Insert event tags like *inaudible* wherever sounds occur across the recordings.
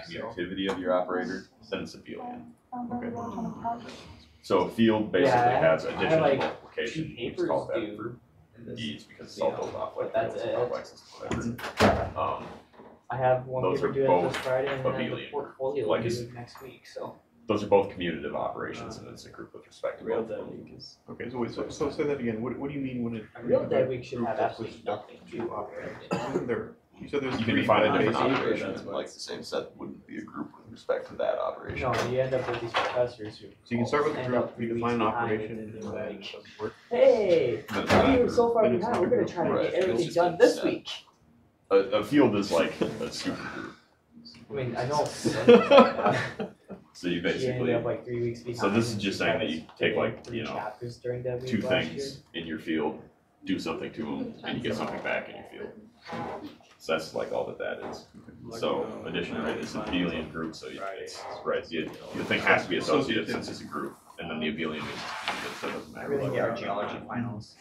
activity of your operator, then it's a Boolean. Okay. So a field basically Yeah, I has have- I have, addition like, and multiplication, two you just papers that due for in this, ease because it's you all know, built off but like that's fields, it. complexes, whatever. Um, I have one Those paper are due both this Friday and then I have the Abelian. portfolio Like due next week, so. those are both commutative operations and it's a group with respect to Real both. of dead them. week is. Okay, so wait, so, so say that again, what, what do you mean when it? Real dead week should group have with absolutely nothing to to operate Isn't there, you said there's You can three define a different different bases. operation, that's and like the same set wouldn't be a group with respect to that operation. No, you end up with these professors who. So you can start with the end group, up we three define an weeks behind operation, and and then then they're it like, doesn't work. Hey, Then it's we not a were group. so far Then it's behind, not we're gonna try to Right, get it's everything just done a this set. week. A, a field is like a super group, I mean, I know. So *laughs* *laughs* so you She ended basically, up like three weeks behind. So this is just saying that you take, like, you know, during two last year. things in your field, do something to them, and you get something back in your field. So that's like all that that is. So addition rate is a abelian group, so you- it's, right, the, the thing has to be associative since it's a group, and then the abelian means it's, so it doesn't matter. Everything what get our geology finals.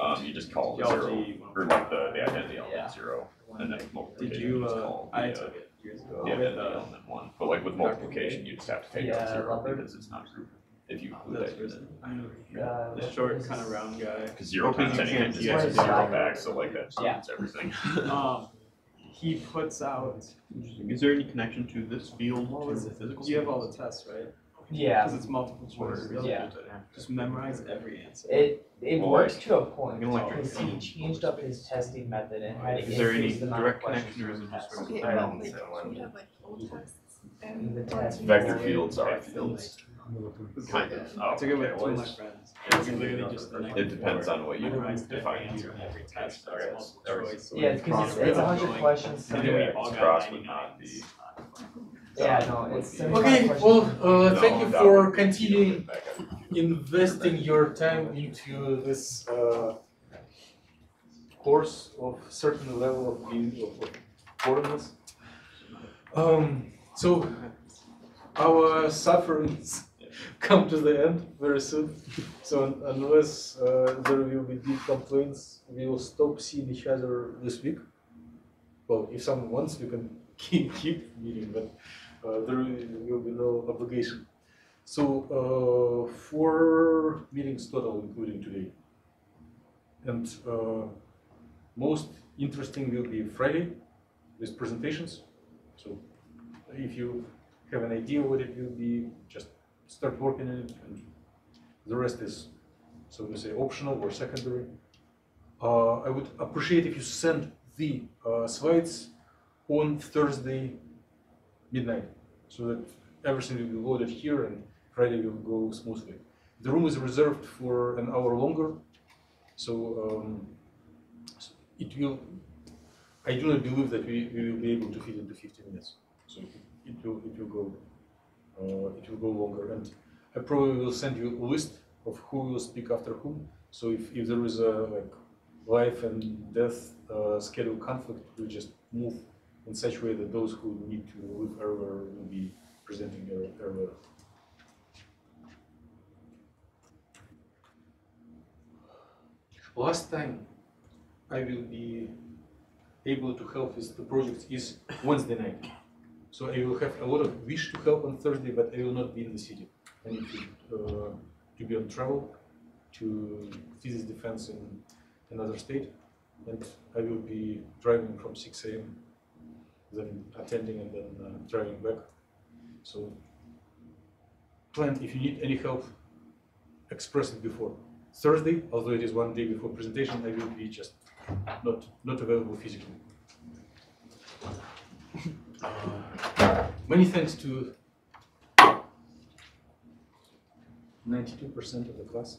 Um, you just call it the zero, Geology. or like the, the identity Yeah. element zero, and then Did multiplication, you, you just uh, call I the, uh, took it years ago the with, identity uh, element one, but like with multiplication, you just have to take out Yeah, zero Robert. because it's not a group. If you include that's that, risen. I. Uh, The short kind of round guy. because zero Okay, times you anything can't- just yeah, zero back, so like that Yeah. means everything. *laughs* Um, he puts out, Interesting. Is there any connection to this field What to the it? physical? you have all the tests, right? Yeah, Because it's multiple choice. Yeah. Just memorize every answer. it, it Well, works to a point, Like an electric because he changed up his testing method and had to Is there any increase the amount of direct questions connection or is per it just test. sort of- Okay, I well, don't like, think do you have like old tests And the test Vector fields are fields, It's kind like- of. I took it with Okay, two of my well, friends. Yeah, It's literally just the night It depends on what you Memorized every define answer as every test. Okay, It's multiple there is- choice. Yeah, it's because it's, it's a hundred Going. questions. And so- then we Yeah, all got cross would not 99s. Yeah, no, it's. 75 Okay, questions well, uh, No, thank you that for would be- continuing investing your time into this uh, course of certain level of being of of boredomness. Um, so our sufferings *laughs* come to the end very soon. So unless uh, there will be deep complaints, we will stop seeing each other this week. Well, if someone wants, we can *laughs* keep keep meeting, but uh, there will be no obligation. So uh, four meetings total, including today. And uh, most interesting will be Friday with presentations. So if you have an idea what it will be, just start working on it, and the rest is, so to say, optional or secondary. Uh, I would appreciate if you send the uh, slides on Thursday midnight, so that everything will be loaded here and Friday will go smoothly. The room is reserved for an hour longer, so um, it will. I do not believe that we, we will be able to fit into 50 minutes. So it, will it will go it will go longer, and I probably will send you a list of who will speak after whom. So if, if there is a like life and death uh, schedule conflict, we'll just move in such a way that those who need to leave earlier will be presenting earlier. Last time I will be able to help with the project is Wednesday night. So I will have a lot of wish to help on Thursday, but I will not be in the city. I need to, uh, to be on travel to physics defense in another state. And I will be driving from 6 a.m., then attending and then uh, driving back. So plan if you need any help, express it before. Thursday, although it is one day before presentation, I will be just not, not available physically. *laughs* Uh, Many thanks to ninety-two percent of the class.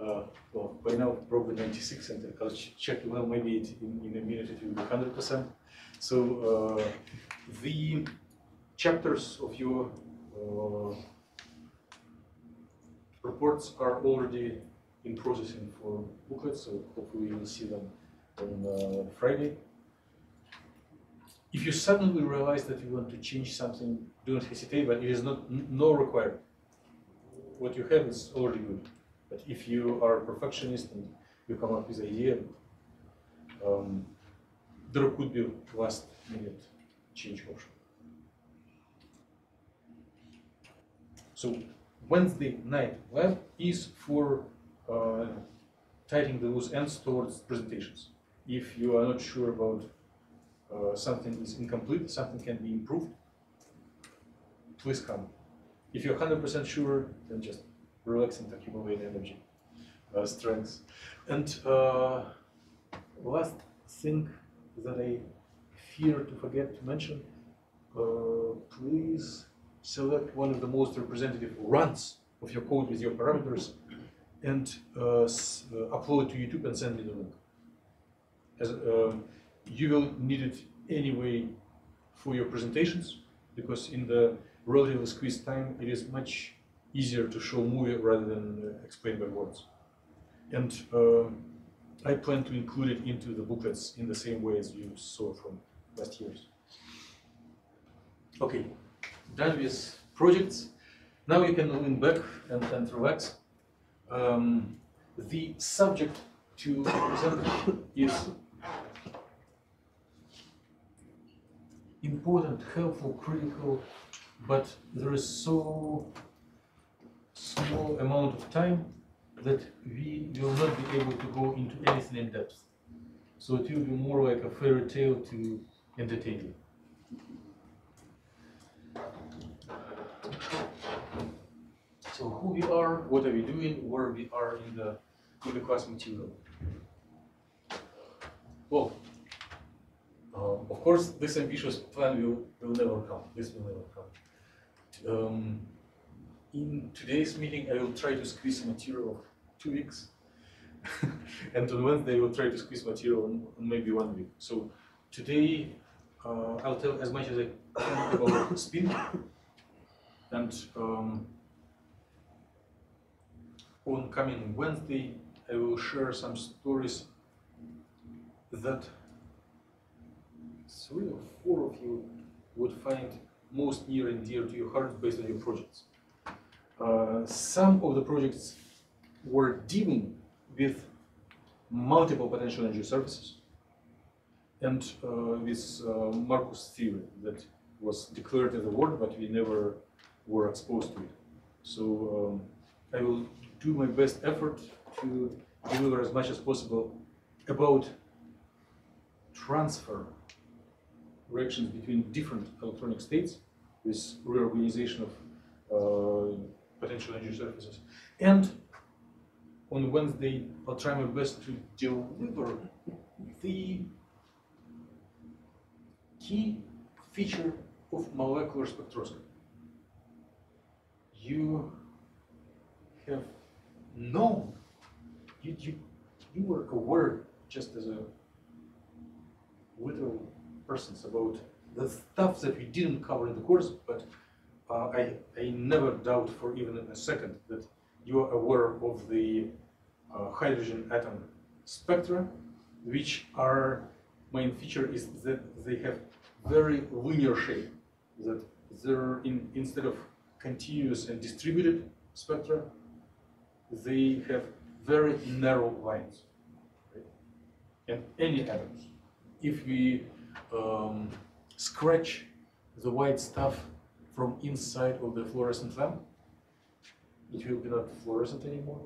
Uh, Well, by now probably ninety-six, and I'll ch- check, well, maybe it, in, in a minute it will be hundred percent. So uh, the chapters of your uh, reports are already in processing for booklets, so hopefully you will see them on uh, Friday if you suddenly realize that you want to change something, do not hesitate, but it is not no requirement. What you have is already good. But if you are a perfectionist and you come up with an idea, um, there could be last minute change option. So Wednesday night lab is for uh, tightening the loose ends towards presentations. If you are not sure about uh, something is incomplete, something can be improved, please come. If you're 100% sure, then just relax and accumulate energy, uh, strength. And uh, last thing that I fear to forget to mention, uh, please select one of the most representative runs of your code with your parameters and uh, uh, upload to YouTube and send me the link. As, um, you will need it anyway for your presentations because in the relatively squeezed time, it is much easier to show movie rather than uh, explain by words. And um I plan to include it into the booklets in the same way as you saw from last year's. Okay, done with projects. Now you can lean back and, and relax. Um, the subject to present is important, helpful, critical, but there is so small amount of time that we will not be able to go into anything in depth. So it will be more like a fairy tale to entertain you. So who we are, what are we doing, where we are in the in the class material. Well, uh, of course, this ambitious plan will, will never come. This will never come. Um, in today's meeting, I will try to squeeze material two weeks. *laughs* and on Wednesday, I will try to squeeze material on, on maybe one week. So today, uh, I'll tell as much as I can about *coughs* spin. And um, on coming Wednesday, I will share some stories that three or four of you would find most near and dear to your heart based on your projects. Uh, some of the projects were dealing with multiple potential energy surfaces and uh, with uh, Marcus theory that was declared as a word, but we never were exposed to it. So um, I will do my best effort to deliver as much as possible about transfer reactions between different electronic states with reorganization of uh, potential energy surfaces. And on Wednesday, I'll try my best to deliver the key feature of molecular spectroscopy. You have known, you, you, you were aware just as a literal persons about the stuff that we didn't cover in the course, but uh, I, I never doubt for even a second that you are aware of the uh, hydrogen atom spectra, which are main feature is that they have very linear shape. That they're in, instead of continuous and distributed spectra, they have very narrow lines. right? And any atoms, if we um, scratch the white stuff from inside of the fluorescent lamp, it will be not fluorescent anymore.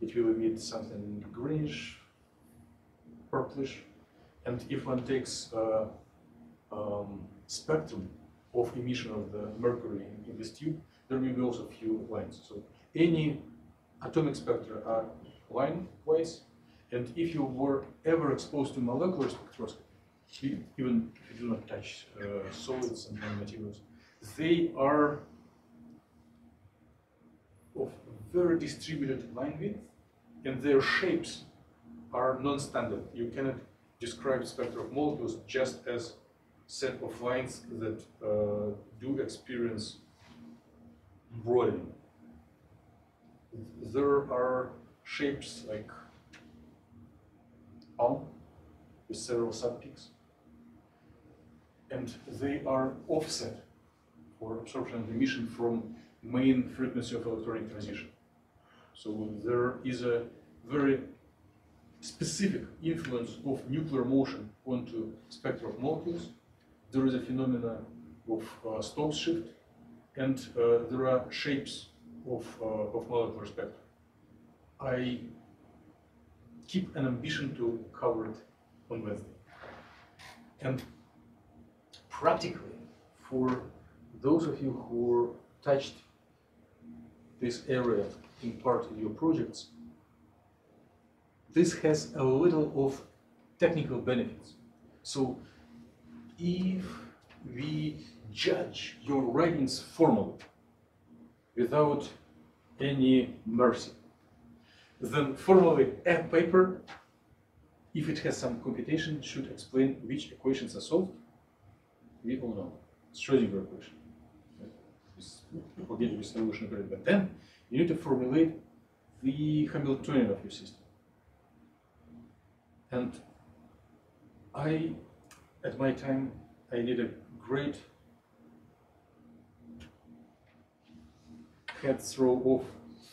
It will emit something greenish, purplish. And if one takes uh, um, spectrum of emission of the mercury in, this tube, there will be also few lines. So any atomic spectra are line-wise, and if you were ever exposed to molecular spectroscopy, even if you do not touch uh, solids and nanomaterials, they are of very distributed line width, and their shapes are non-standard. You cannot describe spectra of molecules just as set of lines that uh, do experience broadening. There are shapes like palm with several subpeaks, and they are offset for absorption and emission from main frequency of electronic transition. So there is a very specific influence of nuclear motion onto spectra of molecules. There is a phenomena of uh, Stokes shift, and uh, there are shapes of, uh, of molecular spectrum. I keep an ambition to cover it on Wednesday. And practically, for those of you who touched this area in part of your projects, this has a little of technical benefits. So if we judge your writings formally, without any mercy, then formally a paper, if it has some computation, should explain which equations are solved. We all know, Schrodinger equation. This algebraic solution grid. But then you need to formulate the Hamiltonian of your system. And I, at my time, I did a great head throw off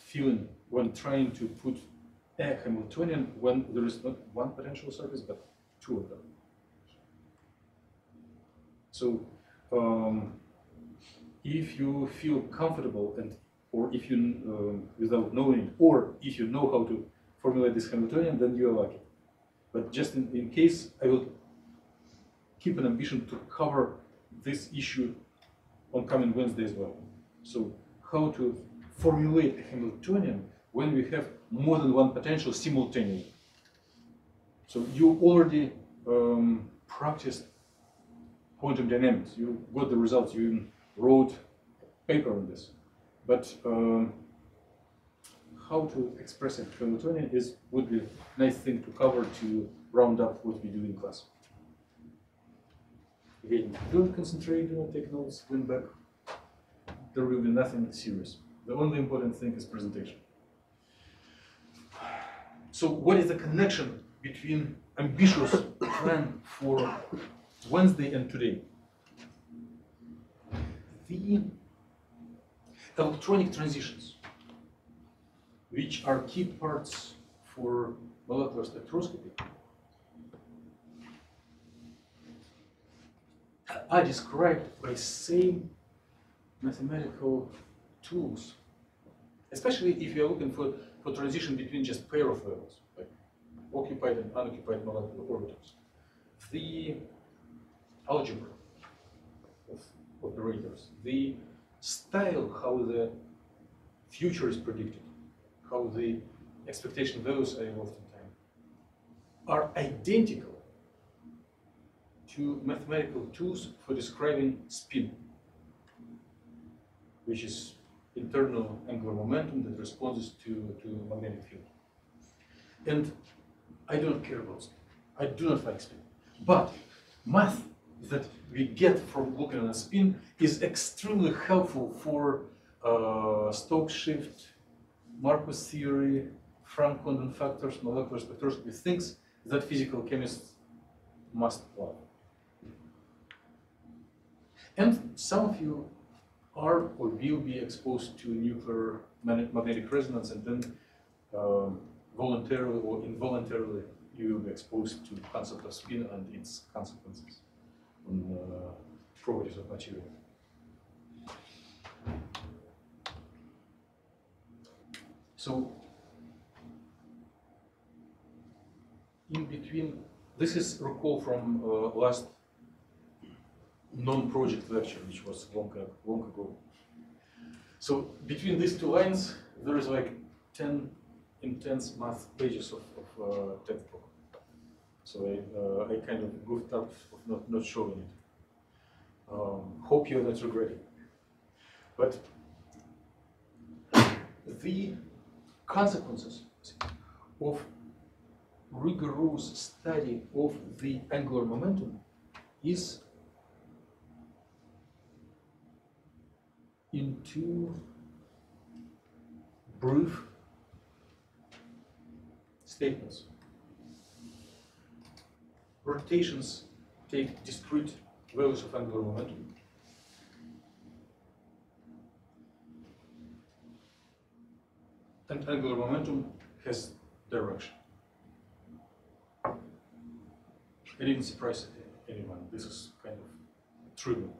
feeling when trying to put a Hamiltonian when there is not one potential surface but two of them. So um, if you feel comfortable and or if you um, without knowing or if you know how to formulate this Hamiltonian, then you are lucky. But just in, in case, I will keep an ambition to cover this issue on coming Wednesday as well. So how to formulate a Hamiltonian when we have more than one potential simultaneously. So you already um, practiced quantum dynamics. You got the results. You wrote paper on this. But um, how to express it Hamiltonian is would be a nice thing to cover to round up what we do in class. Again, don't concentrate, do not take notes, win back. There will be nothing serious. The only important thing is presentation. So what is the connection between ambitious plan for Wednesday and today? The electronic transitions, which are key parts for molecular spectroscopy, are described by same mathematical tools, especially if you're looking for, for transition between just pair of levels, like occupied and unoccupied molecular orbitals. The algebra of operators, the style how the future is predicted, how the expectation values are in time, are identical to mathematical tools for describing spin, which is internal angular momentum that responds to, to magnetic field. And I don't care about spin. I do not like spin. But math that we get from looking at spin is extremely helpful for uh, Stokes shift, Marcus theory, Franck-Condon factors, molecular spectroscopy, things that physical chemists must love. And some of you are or will be exposed to nuclear magnetic resonance and then um, voluntarily or involuntarily you will be exposed to the concept of spin and its consequences on uh, properties of material. So in between, this is recall from uh, last non-project lecture, which was long, long ago. So between these two lines, there is like 10 intense math pages of, of uh, textbook. So I, uh, I kind of goofed up of not, not showing it. Um, hope you're not regretting. But the consequences of rigorous study of the angular momentum is in two brief statements. Rotations take discrete values of angular momentum. And angular momentum has direction. It didn't surprise anyone. This is kind of trivial.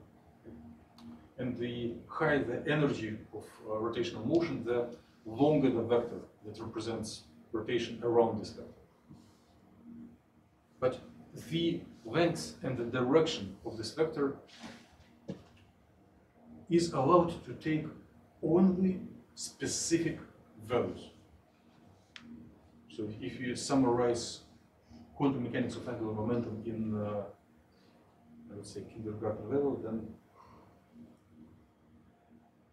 And the higher the energy of uh, rotational motion, the longer the vector that represents rotation around this vector. But the length and the direction of this vector is allowed to take only specific values. So if you summarize quantum mechanics of angular momentum in, uh, I would say, kindergarten level, then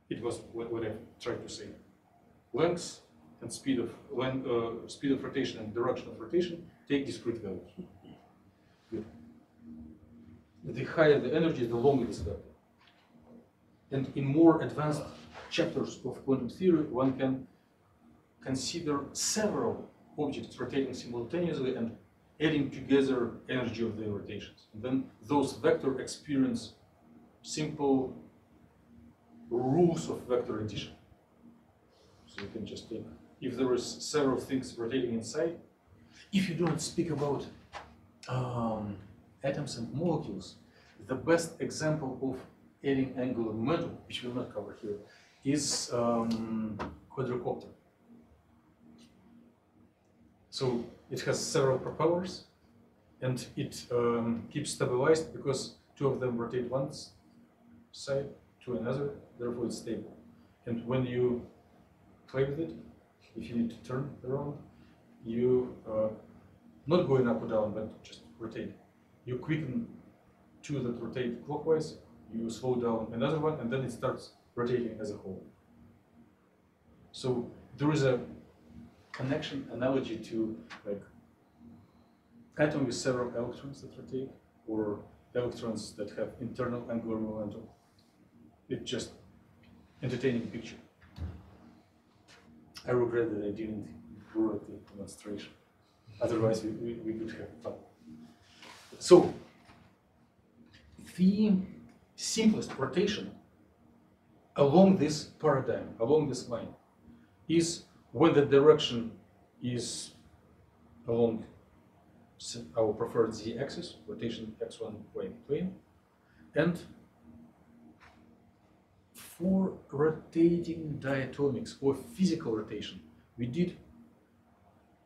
it was what, what I tried to say. Length and speed of length, uh, speed of rotation and direction of rotation take discrete values. The higher the energy, the longer this vector. And in more advanced chapters of quantum theory, one can consider several objects rotating simultaneously and adding together energy of their rotations. And then those vector experience simple rules of vector addition. So you can just take, if there is several things rotating inside, if you don't speak about um, atoms and molecules, the best example of adding angular momentum, which we'll not cover here, is um, quadricopter. So it has several propellers and it um, keeps stabilized because two of them rotate one side to another, therefore it's stable. And when you play with it, if you need to turn around, you uh, not going up or down, but just rotate. You quicken two that rotate clockwise, you slow down another one, and then it starts rotating as a whole. So there is a connection analogy to like atom with several electrons that rotate, or electrons that have internal angular momentum. It's just entertaining picture. I regret that I didn't do the demonstration. Otherwise, we, we, we could have fun. So, the simplest rotation along this paradigm, along this line, is when the direction is along our preferred z-axis, rotation x1 y plane, and for rotating diatomics or physical rotation, we did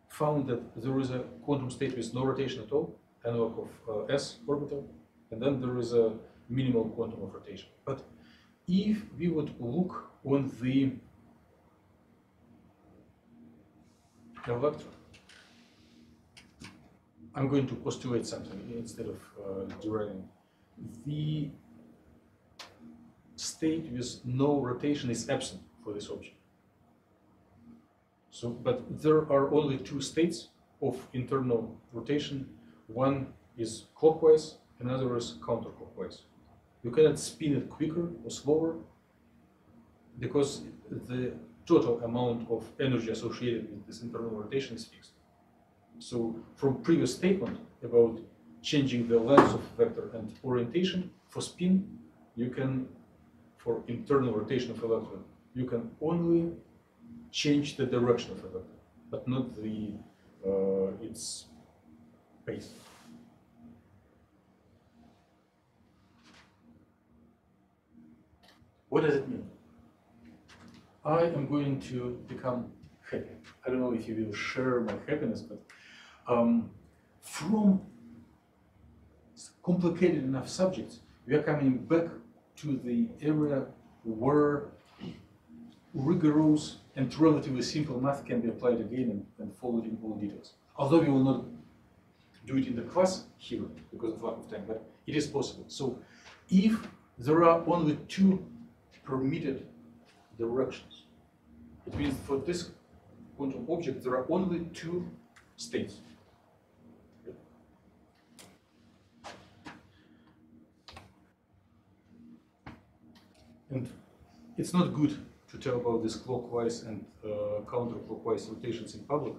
found that there is a quantum state with no rotation at all, analog of uh, s orbital, and then there is a minimal quantum of rotation. But if we would look on the electron, I'm going to postulate something instead of uh, deriving. The state with no rotation is absent for this object. So, but there are only two states of internal rotation. One is clockwise, another is counterclockwise. You cannot spin it quicker or slower because the total amount of energy associated with this internal rotation is fixed. So from previous statement about changing the length of vector and orientation for spin, you can, for internal rotation of electron, you can only change the direction of a vector, but not the uh, its pace. What does it mean? I am going to become happy. I don't know if you will share my happiness, but um, from complicated enough subjects, we are coming back to the area where rigorous and relatively simple math can be applied again and, and followed in all details. Although we will not do it in the class here because of lack of time, but it is possible. So if there are only two permitted directions, it means for this quantum object there are only two states. And it's not good to tell about this clockwise and uh, counterclockwise rotations in public.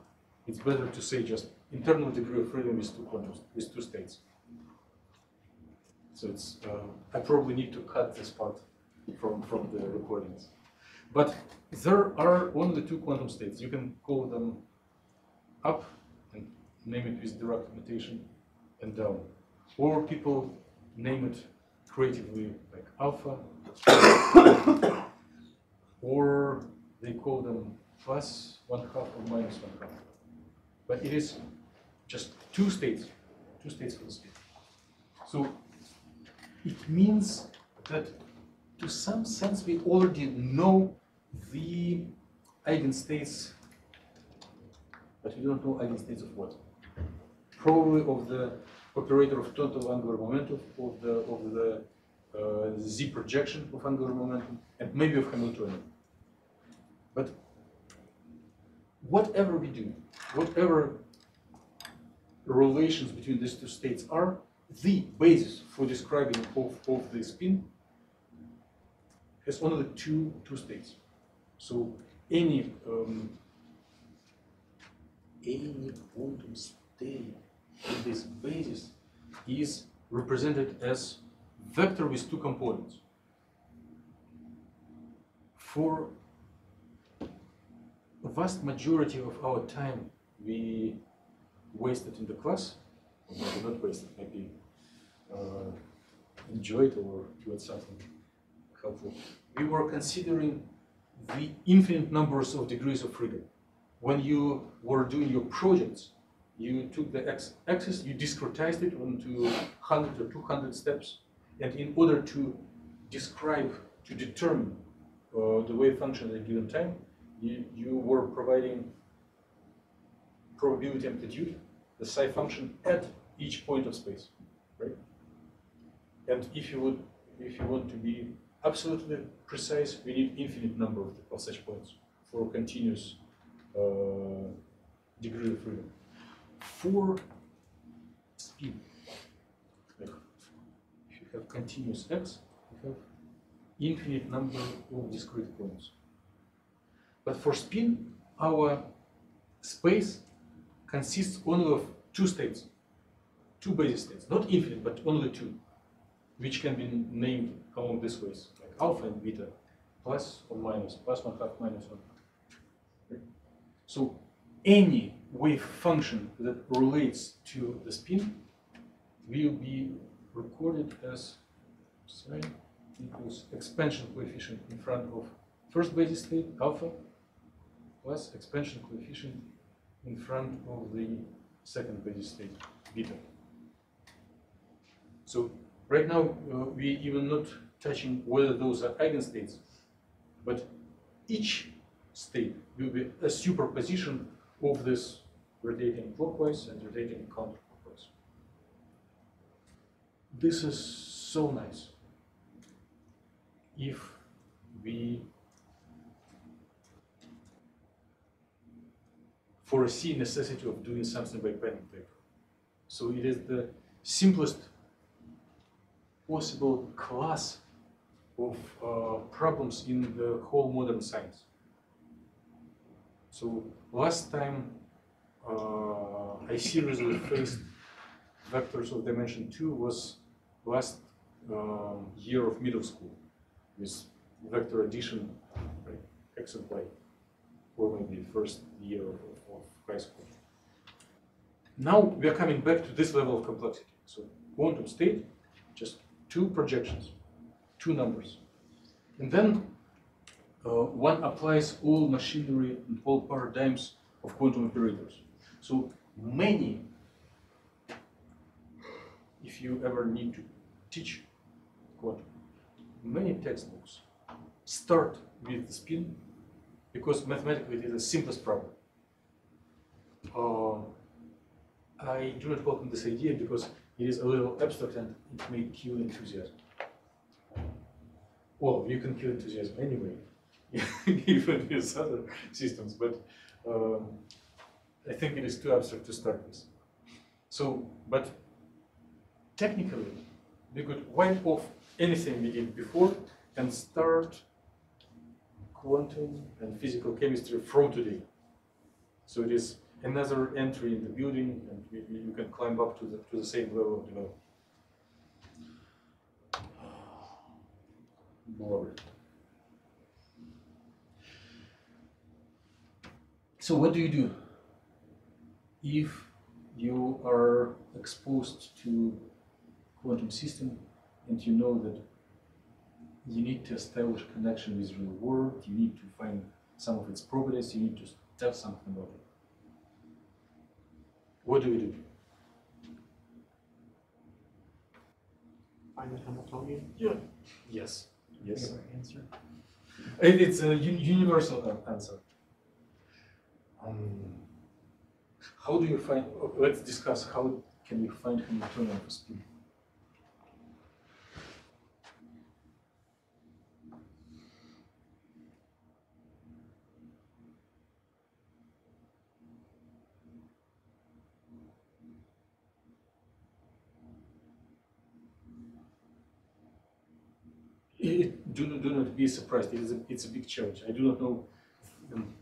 It's better to say just internal degree of freedom is two quantums, with two states. So it's, uh, I probably need to cut this part from, from the recordings. But there are only two quantum states. You can call them up and name it with Dirac notation and down. Or people name it creatively like alpha *coughs* or they call them plus one half or minus one half. But it is just two states, two states for the spin. So it means that to some sense we already know the eigenstates, but we don't know eigenstates of what? Probably of the operator of total angular momentum, of the of the uh, z projection of angular momentum, and maybe of Hamiltonian. But whatever we do, whatever relations between these two states are, the basis for describing of, of the spin has only two, two states. So any um, any quantum state in this basis is represented as vector with two components. For a vast majority of our time we wasted in the class, or maybe not wasted, maybe uh, enjoyed or doing something helpful. We were considering the infinite numbers of degrees of freedom. When you were doing your projects, you took the x-axis, you discretized it onto 100 or 200 steps, and in order to describe, to determine uh, the wave function at a given time, you, you were providing probability amplitude, the psi function at each point of space, right? And if you would, if you want to be absolutely precise, we need infinite number of, such points for continuous uh, degree of freedom. For like if you have continuous x, you have infinite number of discrete points. But for spin, our space consists only of two states, two basis states, not infinite, but only two, which can be named along this ways, like alpha and beta, plus or minus, plus one half, minus one half. So any wave function that relates to the spin will be recorded as psi equals expansion coefficient in front of first basis state, alpha, plus expansion coefficient in front of the second basis state, beta. So right now, uh, we even not touching whether those are eigenstates, but each state will be a superposition of this rotating clockwise and rotating counterclockwise. This is so nice. If we foresee necessity of doing something by pen and paper. So it is the simplest possible class of uh, problems in the whole modern science. So last time uh, I seriously *coughs* faced vectors of dimension 2 was last um, year of middle school with vector addition, right, x and y, or maybe first year of, of high school. Now we are coming back to this level of complexity. So quantum state, just two projections, two numbers. And then uh, one applies all machinery and all paradigms of quantum operators. So many, if you ever need to teach quantum, many textbooks start with the spin because mathematically it is the simplest problem. Uh, I do not welcome this idea because it is a little abstract and it may kill enthusiasm. Well, you can kill enthusiasm anyway, *laughs* even with other systems, but um, I think it is too abstract to start with. So, but technically, we could wipe off anything we did before and start quantum and physical chemistry from today. So it is another entry in the building, and you can climb up to the to the same level of development. Boring. So what do you do if you are exposed to quantum system and you know that you need to establish a connection with real world, you need to find some of its properties, you need to tell something about it. What do we do? Find the Hamiltonian? Yeah. Yes. Yes. Answer. It, it's a un- universal answer. Um, how do you find? oh, Let's discuss how can we find Hamiltonian for spin. It, do, not, do not be surprised. It is a, it's a big challenge. I do not know. um,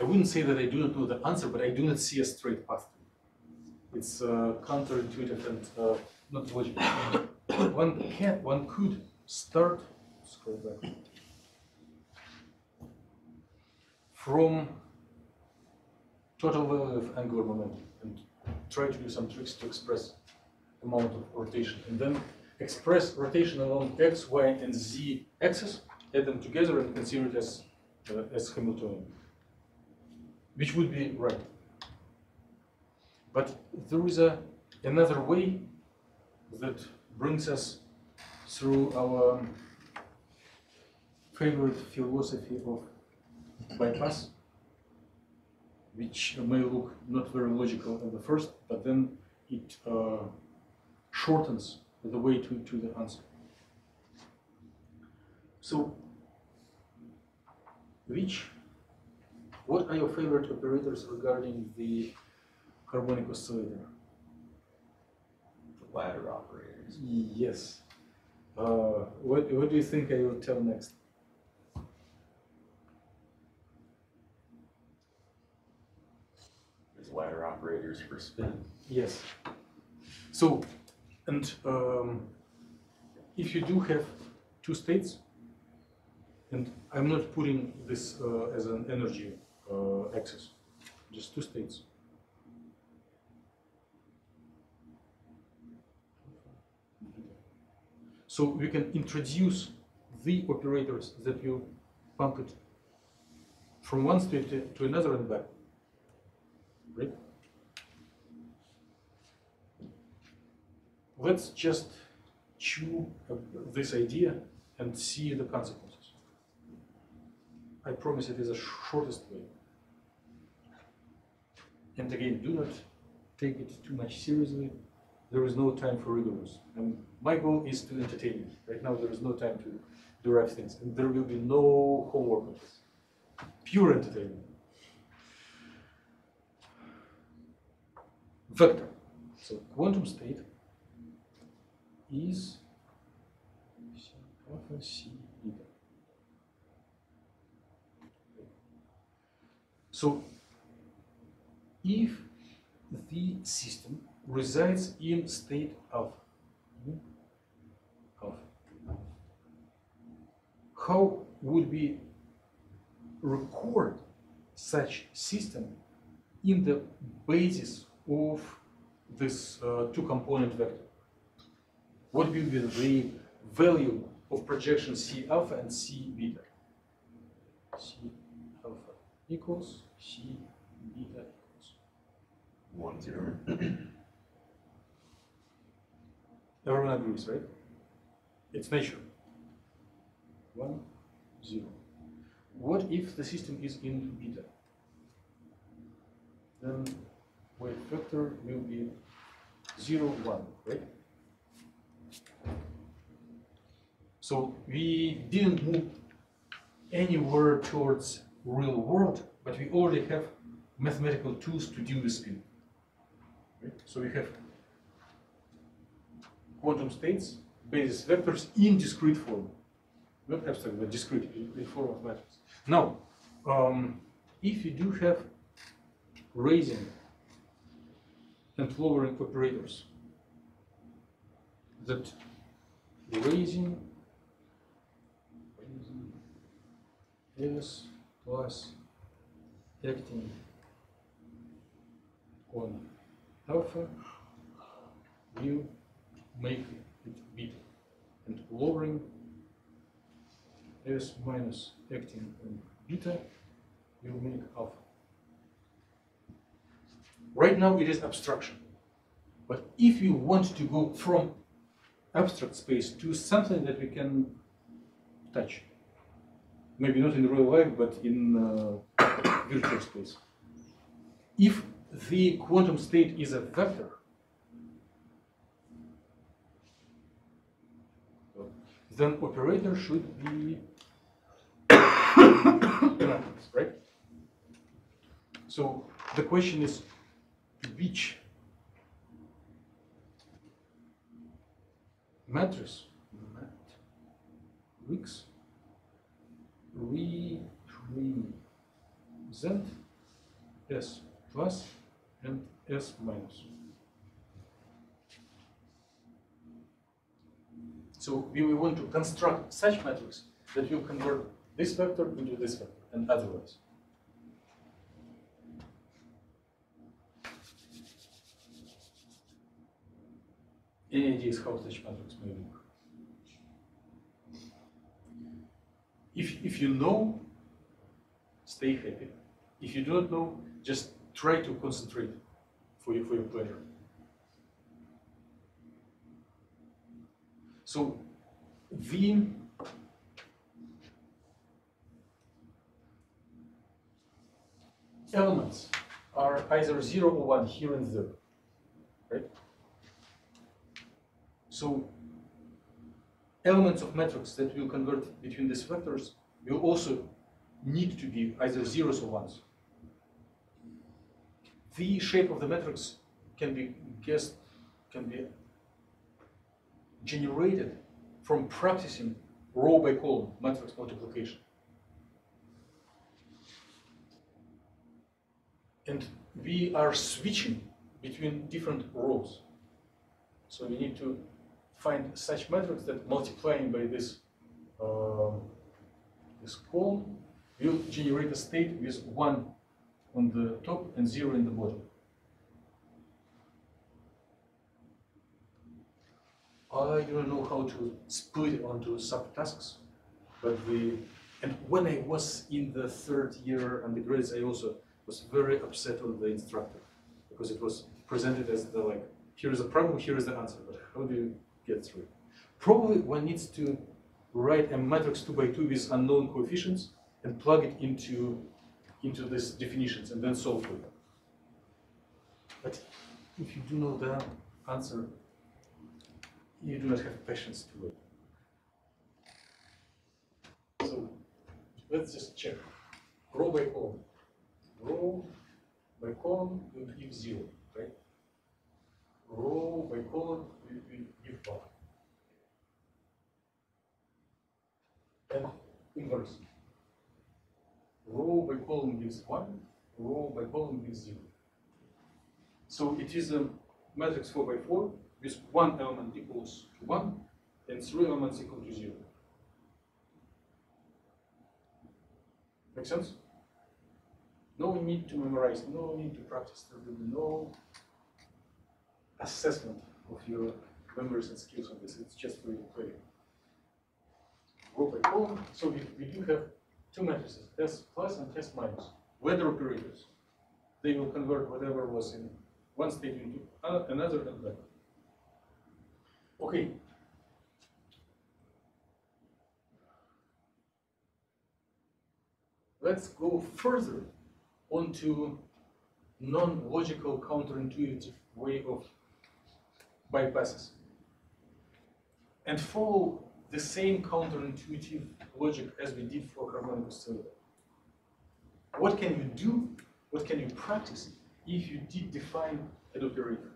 I wouldn't say that I do not know the answer, but I do not see a straight path. To it. It's uh, counterintuitive and uh, not logical. *coughs* one can one could start scroll back from total value of angular momentum and try to do some tricks to express the amount of rotation and then express rotation along x, y, and z axis, add them together and consider it as, uh, as Hamiltonian, which would be right. But there is a, another way that brings us through our favorite philosophy of bypass, which may look not very logical at the first, but then it uh, shortens the way to, to the answer. So, which, what are your favorite operators regarding the harmonic oscillator? The ladder operators. Yes. Uh, what, what do you think I will tell next? There's ladder operators for spin. Yes. So, and um, if you do have two states, and I'm not putting this uh, as an energy uh, axis, just two states. So we can introduce the operators that you pump it from one state to- to another and back. Right? Let's just chew this idea and see the consequences. I promise it is the shortest way. And again, do not take it too much seriously. There is no time for rigorous. And my goal is to entertain you. Right now, there is no time to derive things, and there will be no homework. Pure entertainment. Vector. So quantum state is. So if the system resides in state of, alpha, how would we record such system in the basis of this uh, two-component vector? What will be the value of projection C alpha and C beta? C alpha equals C beta equals. One zero. *clears throat* Everyone agrees, right? It's nature. One, zero. What if the system is in beta? Then wave vector will be zero, one, right? So we didn't move anywhere towards real world, but we already have mathematical tools to deal with spin. So we have quantum states, basis vectors in discrete form. Not abstract, but discrete, in form of matrix. Now, um, if you do have raising and lowering operators, that raising S plus acting on alpha will make it beta and lowering S minus acting on beta will make alpha. Right now it is abstraction. But if you want to go from abstract space to something that we can touch, maybe not in real life, but in uh, virtual space. If the quantum state is a vector, then operator should be *coughs* right? So the question is which matrix matrix represent S plus and S minus. So we will want to construct such matrix that will convert this vector into this vector and otherwise. Any ideas how such matrix may look? If, if you know, stay happy. If you don't know, just try to concentrate for your, for your pleasure. So the elements are either zero or one here and there, right? So elements of matrix that will convert between these vectors will also need to be either zeros or ones. The shape of the matrix can be guessed, can be generated from practicing row by column matrix multiplication. And we are switching between different rows. So we need to find such matrix that multiplying by this, um, this column will generate a state with one on the top and zero in the bottom. I don't know how to split it onto subtasks, but the and when I was in the third year undergraduate, I also was very upset on the instructor because it was presented as the like here is a problem, here is the answer, but how do you get through? Probably one needs to write a matrix two by two with unknown coefficients and plug it into into these definitions and then solve for it. But if you do know the answer, you do not have patience to wait. So let's just check. Row by column. Row by column will give zero? Row by column will give one. And inverse. Row by column gives one, row by column gives zero. So it is a matrix four by four with one element equals to one and three elements equal to zero. Make sense? No need to memorize, no need to practice, no assessment of your memories and skills on this, it's just you to play. Row by column, so we, we do have two matrices, S plus and S minus, weather operators. They will convert whatever was in one state into another and back. Okay. Let's go further onto non-logical counterintuitive way of bypasses and follow the same counterintuitive logic as we did for harmonic oscillator. What can you do, what can you practice if you did define an operator?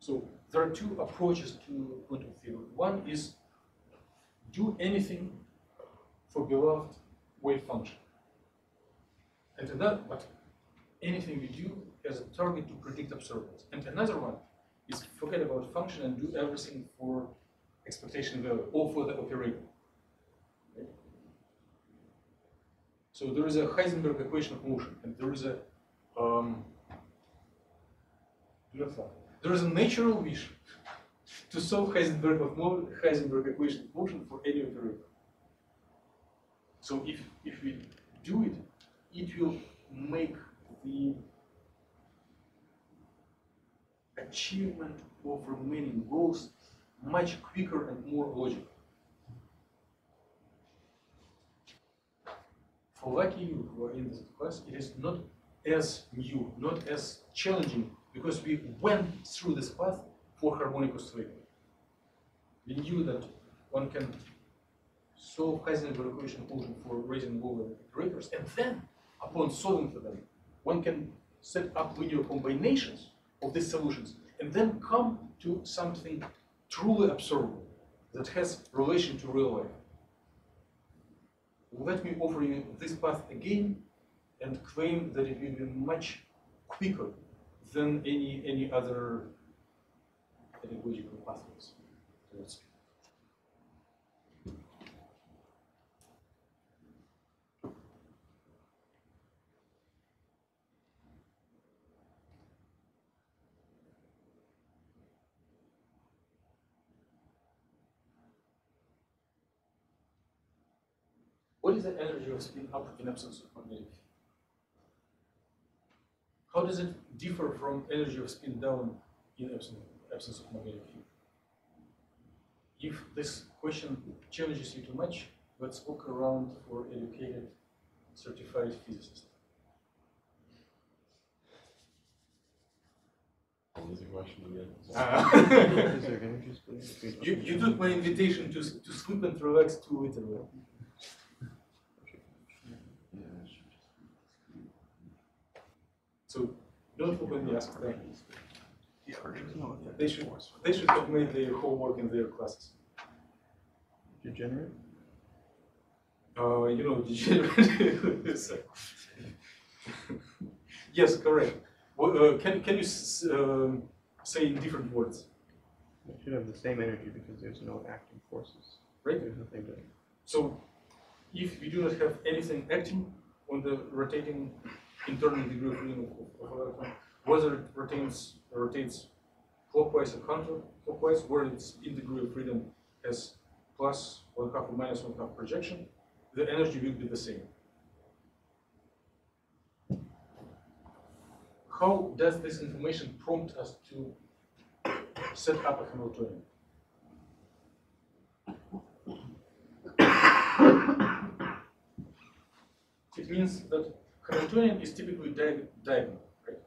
So there are two approaches to quantum theory. One is do anything for beloved wave function. And another, but anything we do has a target to predict observables. And another one is forget about function and do everything for expectation value or for the operator. So there is a Heisenberg equation of motion, and there is a um, there is a natural wish to solve Heisenberg of Heisenberg equation of motion for any operator. So if if we do it, it will make the achievement of remaining goals much quicker and more logical. For lucky you who are in this class, it is not as new, not as challenging, because we went through this path for harmonic oscillator. We knew that one can solve Heisenberg equation for raising lower operators, and then, upon solving for them, one can set up linear combinations of these solutions, and then come to something truly observable that has relation to real life. Let me offer you this path again and claim that it will be much quicker than any any other pedagogical pathways. towards What is the energy of spin up in absence of magnetic field? How does it differ from energy of spin down in absence, absence of magnetic field? If this question challenges you too much, let's look around for educated, certified physicists. What was the question again? *laughs* Is there energy split between? You, you took my invitation to, s- to sleep and relax too literally. So don't openly ask them. They should, they should have made their homework in their classes. Degenerate? Uh, you know, *laughs* degenerate. uh, yes, correct. Well, uh, can, can you s- um, say in different words? It should have the same energy because there's no acting forces. Right. There's nothing to. So, if we do not have anything acting on the rotating internal degree of freedom of, of whether it rotates rotates clockwise or counterclockwise, where its in degree of freedom has plus one half or minus one half projection, the energy will be the same. How does this information prompt us to set up a Hamiltonian? *coughs* It means that Hamiltonian is typically diag- diagonal, right?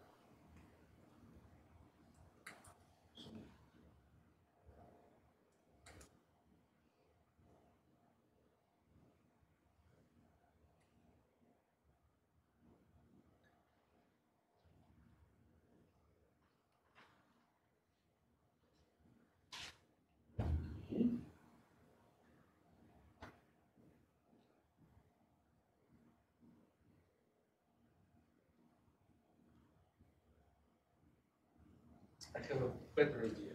I have a better idea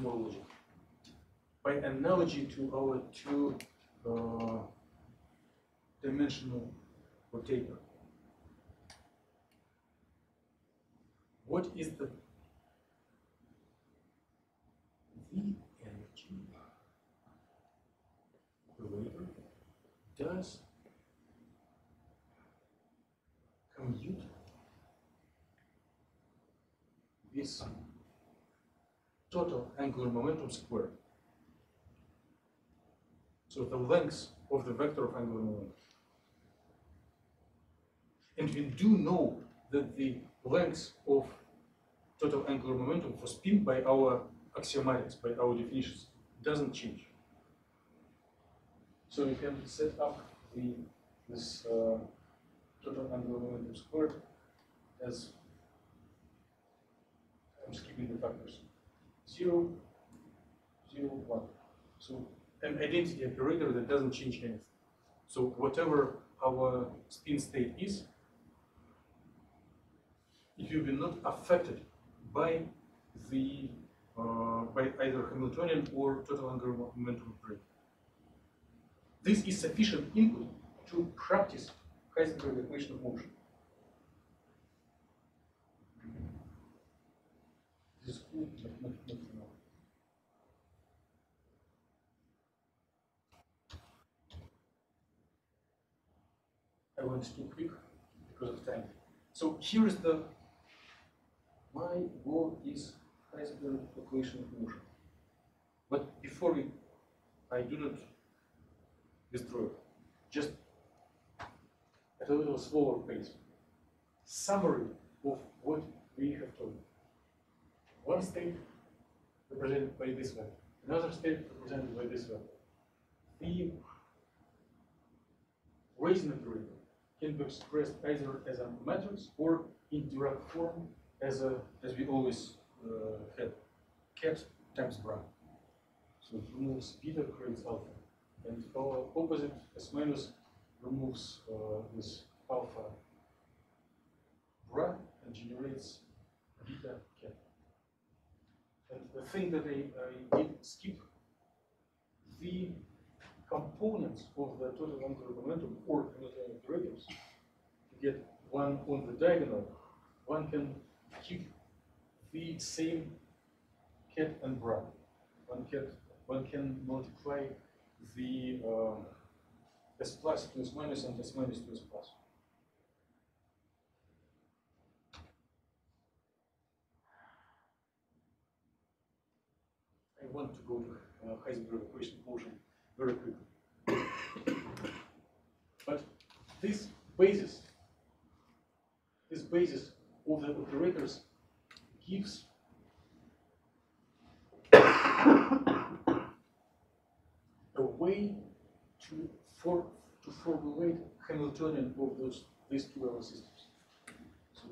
more logic. By analogy to our two uh, dimensional rotator, what is the the energy operator does commute this total angular momentum squared. So the length of the vector of angular momentum. And we do know that the length of total angular momentum for spin by our axiomatics, by our definitions, doesn't change. So we can set up the this uh, total angular momentum squared as I'm skipping the factors. Zero, zero, one. So an identity operator that doesn't change anything. So whatever our spin state is, it will be not affected by the uh, by either Hamiltonian or total angular momentum operator. This is sufficient input to practice Heisenberg equation of motion. This is cool, but not, not for now. I went too quick because of time. So here is the, my goal is Heisenberg equation of motion. But before we, I do not destroy, just at a little slower pace. Summary of what we have told. One state represented by this value, another state represented by this value. The operator can be expressed either as a matrix or in direct form as a, as we always uh, had, ket times bra. So it removes beta, creates alpha. And our opposite, S minus, removes uh, this alpha bra and generates beta ket. And the thing that I, I did skip, the components of the total angular momentum or Hamiltonian operators to get one on the diagonal, one can keep the same ket and bra. One can, one can multiply the um, s plus to s minus and s minus to s plus. I want to go to uh, Heisenberg equation very quickly. But this basis, this basis of the operators gives *coughs* a way to for to formulate Hamiltonian of those these two level systems. So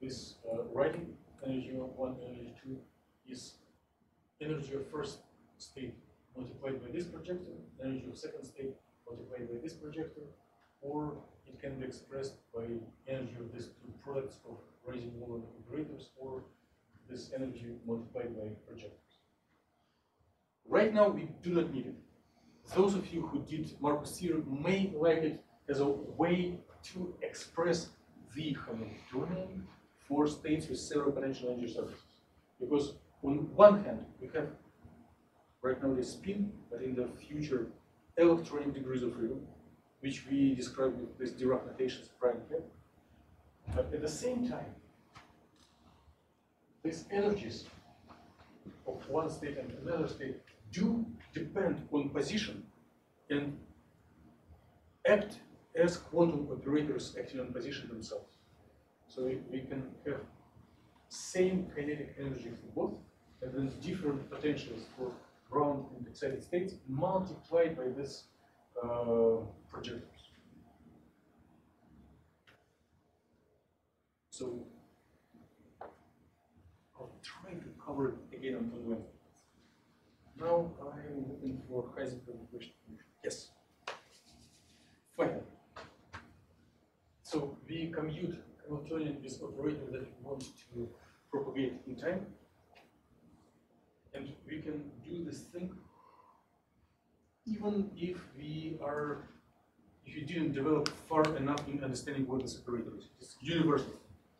this uh, writing energy of one, energy two is energy of first state multiplied by this projector, energy of second state multiplied by this projector, or it can be expressed by energy of these two products of rising moment operators, or this energy multiplied by projectors. Right now, we do not need it. Those of you who did Marcus theorem may like it as a way to express the Hamiltonian for states with several potential energy surfaces. Because on one hand, we have right now the spin, but in the future, electronic degrees of freedom, which we describe with this Dirac notations prime. But at the same time, these energies of one state and another state do depend on position and act as quantum operators acting on position themselves. So we, we can have same kinetic energy for both, and then different potentials for ground and excited states multiplied by this uh, projectors. So I'll try to cover it again until Wednesday. Now I'm looking for Heisenberg equation. Yes. Fine. So we commute Hamiltonian operator that we want to propagate in time. And we can do this thing even if we are, if you didn't develop far enough in understanding what this operator is. It's universal.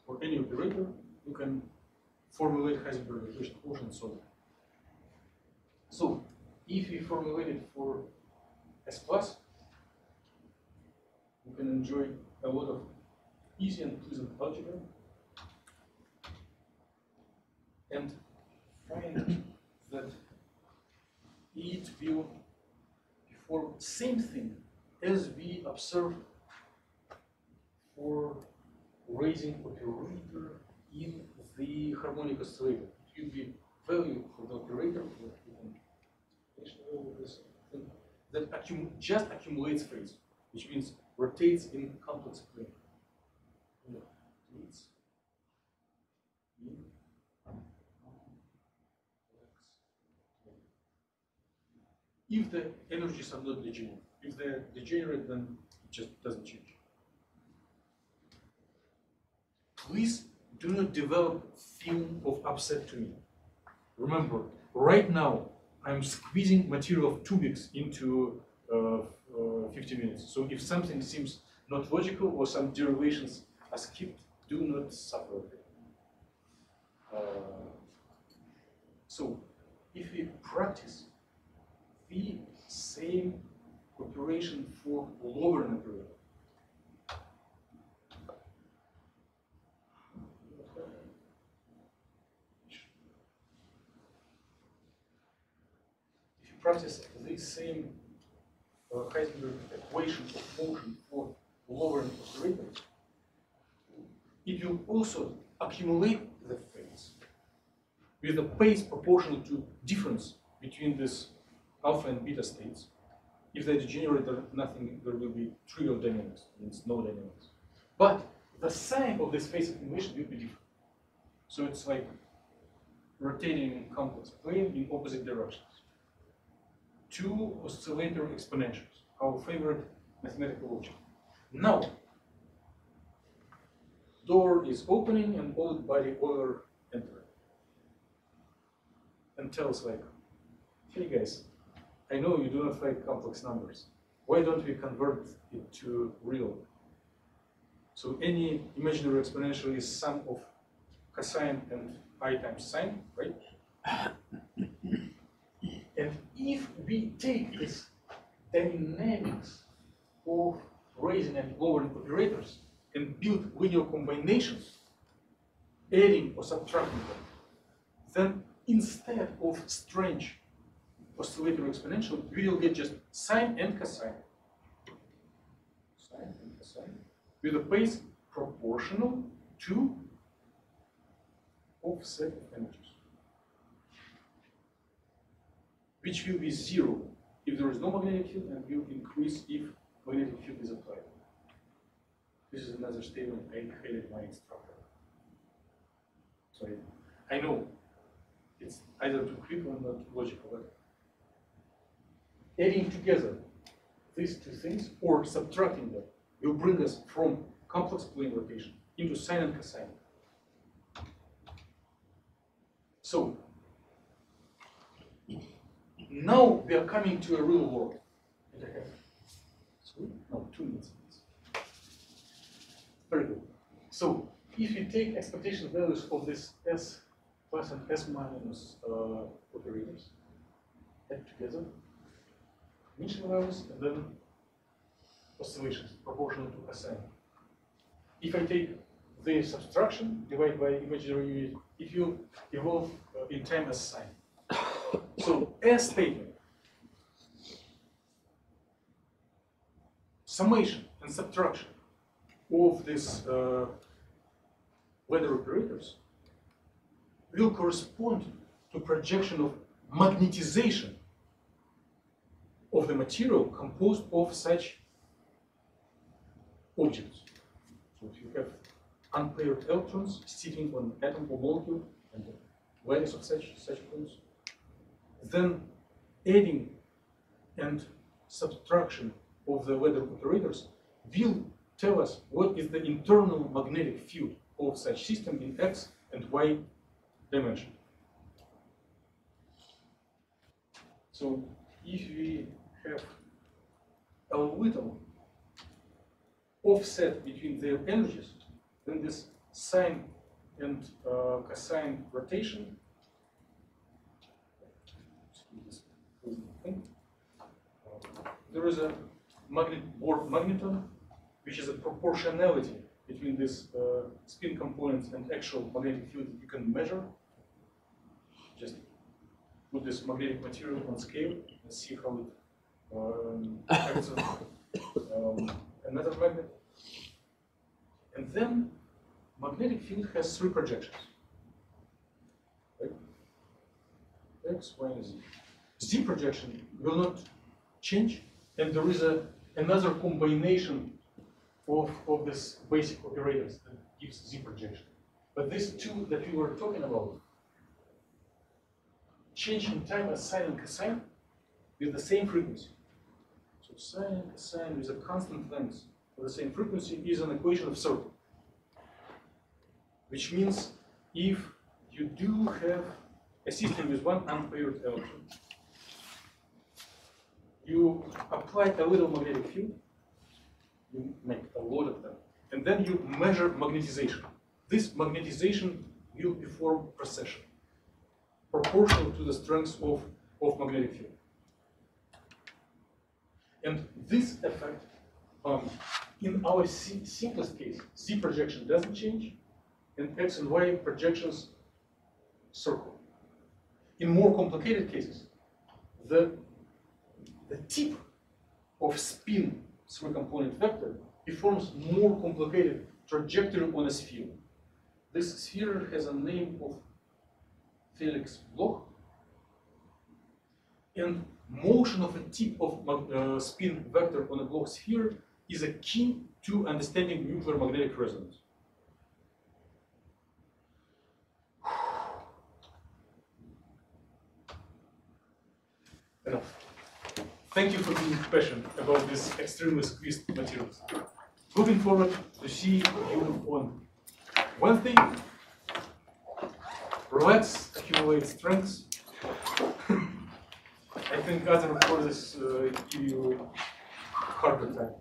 For any operator, you can formulate Heisenberg equation quotient and so on. So, if we formulate it for S plus, you can enjoy a lot of easy and pleasant algebra and find that it will perform the same thing as we observe for raising operator in the harmonic oscillator. It will be value for the operator that accum just accumulates phase, which means rotates in complex plane. Yeah, rotates in if the energies are not degenerate. If they're degenerate, then it just doesn't change. Please do not develop film of upset to me. Remember, right now I'm squeezing material of two weeks into uh, uh, 50 minutes. So if something seems not logical or some derivations are skipped, do not suffer. Uh, so if we practice be same operation for lower material. If you practice this same uh, Heisenberg equation of motion for lower operator, if you also accumulate the phase with a phase proportional to difference between this alpha and beta states. If they degenerate, there nothing, there will be trivial dynamics, means no dynamics. But the sign of this phase accumulation will be different. So it's like rotating complex plane in opposite directions. Two oscillator exponentials, our favorite mathematical object. Now, door is opening and all body Euler entering. And tells like, hey guys, I know you do not like complex numbers. Why don't we convert it to real? So any imaginary exponential is sum of cosine and i times sine, right? *coughs* and if we take this dynamics of raising and lowering operators and build linear combinations, adding or subtracting them, then instead of strange oscillator exponential, we will get just sine and cosine. Sine and cosine with a pace proportional to offset of energies. Which will be zero if there is no magnetic field and will increase if magnetic field is applied. This is another statement I hated my instructor. So I, I know it's either too quick or not logical, but adding together these two things or subtracting them will bring us from complex plane rotation into sine and cosine. So now we are coming to a real world. And I have three, no, two minutes. Very good. So if you take expectation values of this S plus and S minus uh, operators, add together, initial values, and then oscillations proportional to cosine. If I take the subtraction divided by imaginary unit, it will evolve uh, in time as sine. So S statement, summation and subtraction of these uh, weather operators will correspond to projection of magnetization of the material composed of such objects. So if you have unpaired electrons sitting on atom or molecule and the values of such such points, then adding and subtraction of the weather operators will tell us what is the internal magnetic field of such system in x and y dimension. So if we have a little offset between their energies, then this sine and uh, cosine rotation there is a magnet magneton, which is a proportionality between these uh, spin components and actual magnetic field that you can measure. Just put this magnetic material on scale and see how it um, um, another magnet. And then magnetic field has three projections. Right? X, Y, and Z. Z projection will not change, and there is a another combination of, of this basic operators that gives Z projection. But these two that we were talking about change in time as sine and cosine with the same frequency. So sine and with a constant length for the same frequency is an equation of circle. Which means if you do have a system with one unpaired electron, you apply a little magnetic field, you make a lot of them, and then you measure magnetization. This magnetization will perform precession, proportional to the strength of, of magnetic field. And this effect, um, in our si- simplest case, Z projection doesn't change, and X and Y projections circle. In more complicated cases, the the tip of spin three component vector, it forms more complicated trajectory on a sphere. This sphere has a name of Felix Bloch. And motion of a tip of uh, spin vector on a Bloch sphere is a key to understanding nuclear magnetic resonance. *sighs* Enough. Thank you for being passionate about these extremely squeezed materials. Looking forward to see you on Wednesday. Relax, accumulate strengths. I think other courses uh, give you harder time.